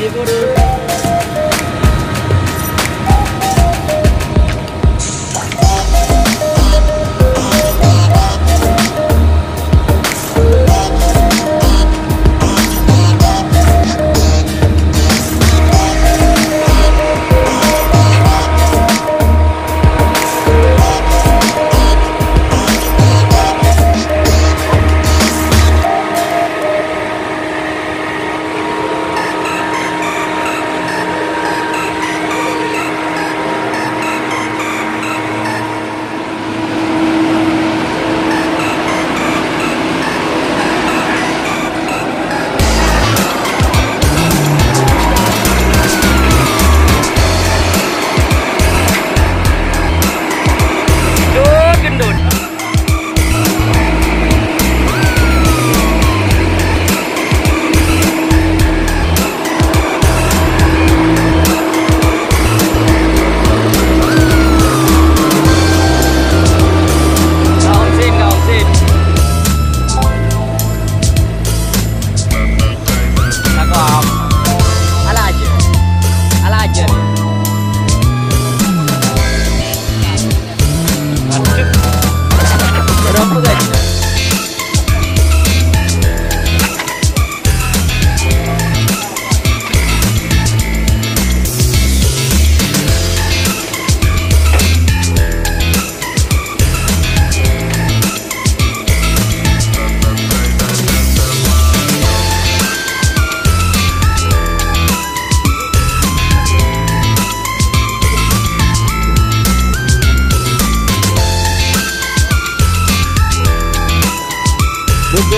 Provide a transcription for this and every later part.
জীবনের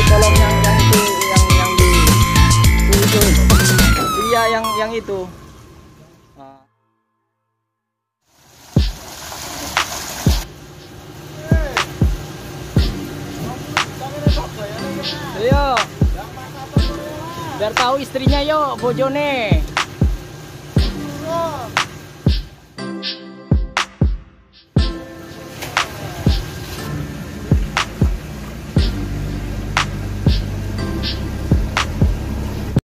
kolom yang yang itu yang yang di itu iya yang yang itu nah. Biar tahu istrinya yo, bojone.